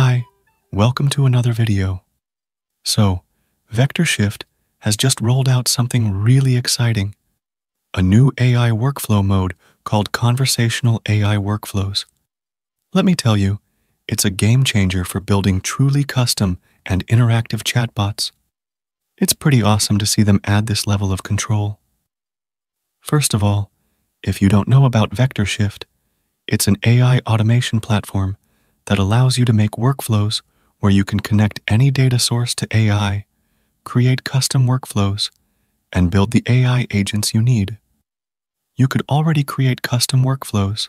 Hi, welcome to another video. So, VectorShift has just rolled out something really exciting. A new AI workflow mode called Conversational AI Workflows. Let me tell you, it's a game changer for building truly custom and interactive chatbots. It's pretty awesome to see them add this level of control. First of all, if you don't know about VectorShift, it's an AI automation platform that allows you to make workflows where you can connect any data source to AI, create custom workflows, and build the AI agents you need. You could already create custom workflows,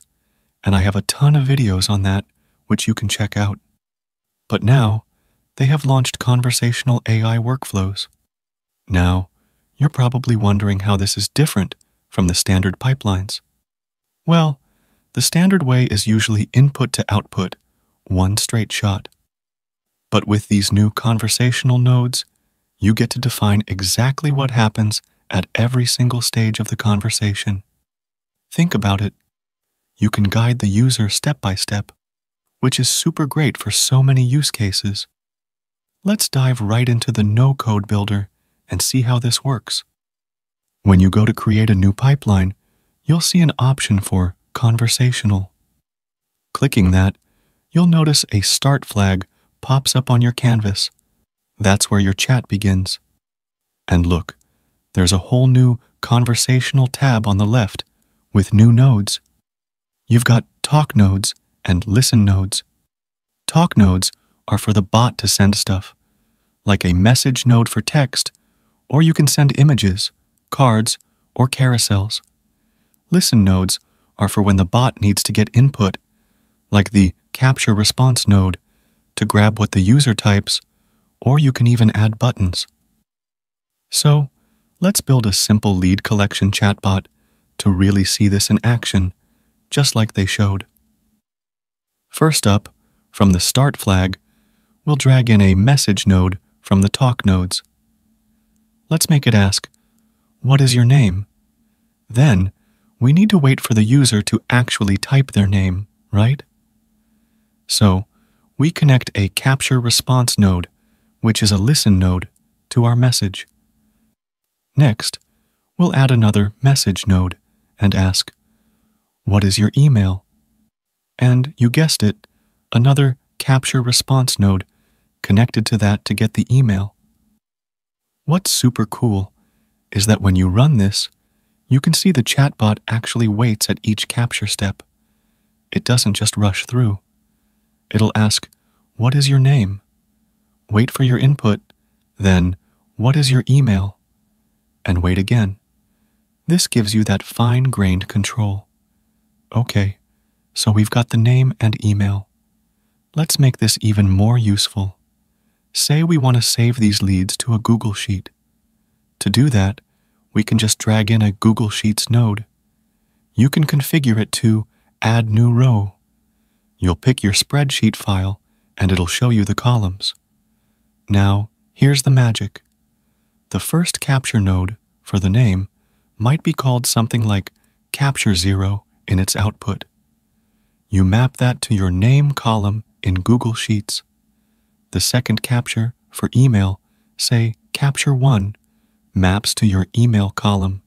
and I have a ton of videos on that which you can check out. But now, they have launched conversational AI workflows. Now, you're probably wondering how this is different from the standard pipelines. Well, the standard way is usually input to output, one straight shot. But with these new conversational nodes, you get to define exactly what happens at every single stage of the conversation. Think about it. You can guide the user step by step, which is super great for so many use cases. Let's dive right into the no code builder and see how this works. When you go to create a new pipeline, you'll see an option for conversational. Clicking that, you'll notice a start flag pops up on your canvas. That's where your chat begins. And look, there's a whole new conversational tab on the left with new nodes. You've got talk nodes and listen nodes. Talk nodes are for the bot to send stuff, like a message node for text, or you can send images, cards, or carousels. Listen nodes are for when the bot needs to get input, like the capture response node to grab what the user types, or you can even add buttons. So, let's build a simple lead collection chatbot to really see this in action, just like they showed. First up, from the start flag, we'll drag in a message node from the talk nodes. Let's make it ask, what is your name? Then, we need to wait for the user to actually type their name, right? So, we connect a capture response node, which is a listen node, to our message. Next, we'll add another message node and ask, What is your email? And you guessed it, another capture response node connected to that to get the email. What's super cool is that when you run this, you can see the chatbot actually waits at each capture step. It doesn't just rush through. It'll ask, What is your name? Wait for your input, then, What is your email? And wait again. This gives you that fine grained control. Okay, so we've got the name and email. Let's make this even more useful. Say we want to save these leads to a Google Sheet. To do that, we can just drag in a Google Sheets node. You can configure it to Add New Row You'll pick your spreadsheet file and it'll show you the columns. Now, here's the magic. The first capture node for the name might be called something like capture zero in its output. You map that to your name column in Google Sheets. The second capture for email, say capture one, maps to your email column.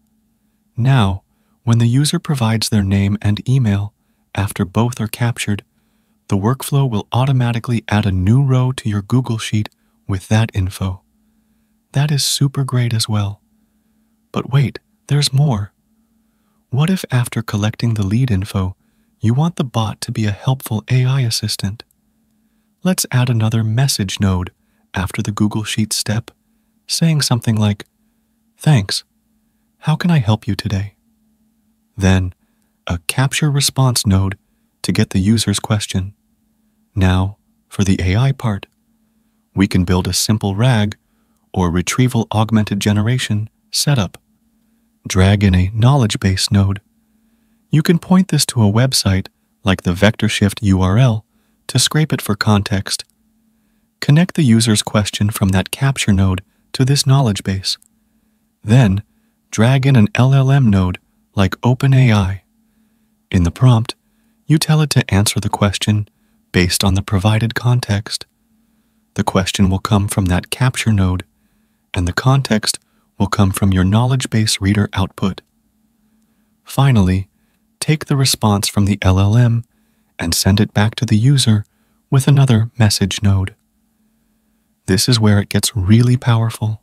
Now, when the user provides their name and email after both are captured, the workflow will automatically add a new row to your Google Sheet with that info. That is super great as well. But wait, there's more. What if after collecting the lead info, you want the bot to be a helpful AI assistant? Let's add another message node after the Google Sheet step, saying something like, Thanks. How can I help you today? Then, a capture response node to get the user's question. Now, for the AI part, we can build a simple RAG or Retrieval Augmented Generation setup. Drag in a knowledge base node. You can point this to a website like the VectorShift URL to scrape it for context. Connect the user's question from that capture node to this knowledge base. Then, drag in an LLM node like OpenAI. In the prompt, you tell it to answer the question based on the provided context. The question will come from that capture node, and the context will come from your knowledge base reader output. Finally, take the response from the LLM and send it back to the user with another message node. This is where it gets really powerful.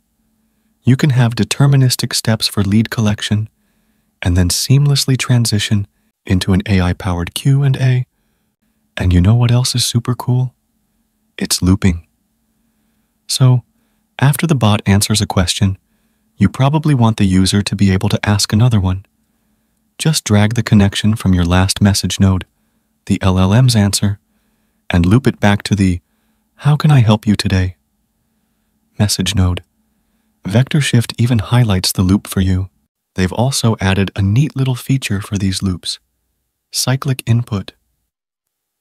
You can have deterministic steps for lead collection and then seamlessly transition into an AI-powered Q&A. And you know what else is super cool? It's looping. So, after the bot answers a question, you probably want the user to be able to ask another one. Just drag the connection from your last message node, the LLM's answer, and loop it back to the How can I help you today? message node. VectorShift even highlights the loop for you. They've also added a neat little feature for these loops cyclic input.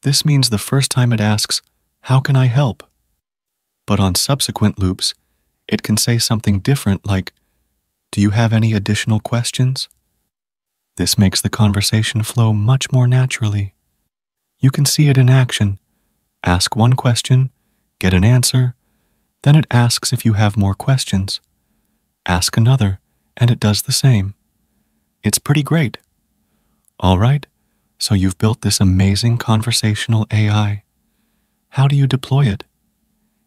This means the first time it asks, How can I help? But on subsequent loops, it can say something different like, Do you have any additional questions? This makes the conversation flow much more naturally. You can see it in action. Ask one question, get an answer, then it asks if you have more questions. Ask another, and it does the same. It's pretty great. All right, so you've built this amazing conversational AI. How do you deploy it?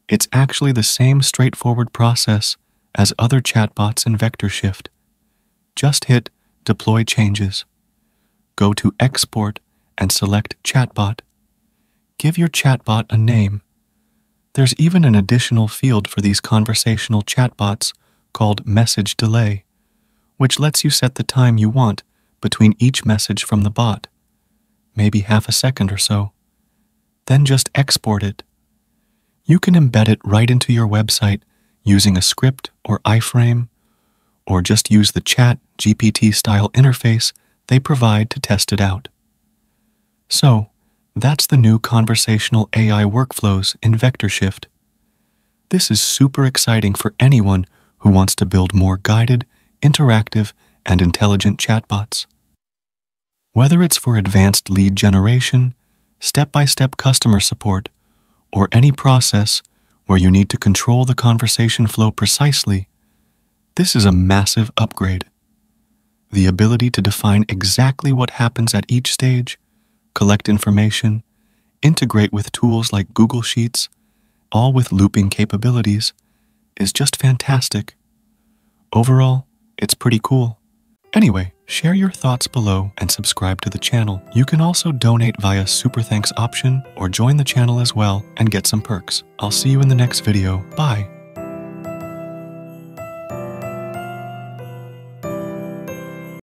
It's actually the same straightforward process as other chatbots in VectorShift. Just hit Deploy Changes. Go to Export and select Chatbot. Give your chatbot a name there's even an additional field for these conversational chatbots called message delay, which lets you set the time you want between each message from the bot, maybe half a second or so. Then just export it. You can embed it right into your website using a script or iframe, or just use the chat GPT style interface they provide to test it out. So, that's the new conversational AI workflows in VectorShift. This is super exciting for anyone who wants to build more guided, interactive, and intelligent chatbots. Whether it's for advanced lead generation, step-by-step customer support, or any process where you need to control the conversation flow precisely, this is a massive upgrade. The ability to define exactly what happens at each stage collect information, integrate with tools like Google Sheets, all with looping capabilities, is just fantastic. Overall, it's pretty cool. Anyway, share your thoughts below and subscribe to the channel. You can also donate via Super Thanks option or join the channel as well and get some perks. I'll see you in the next video. Bye.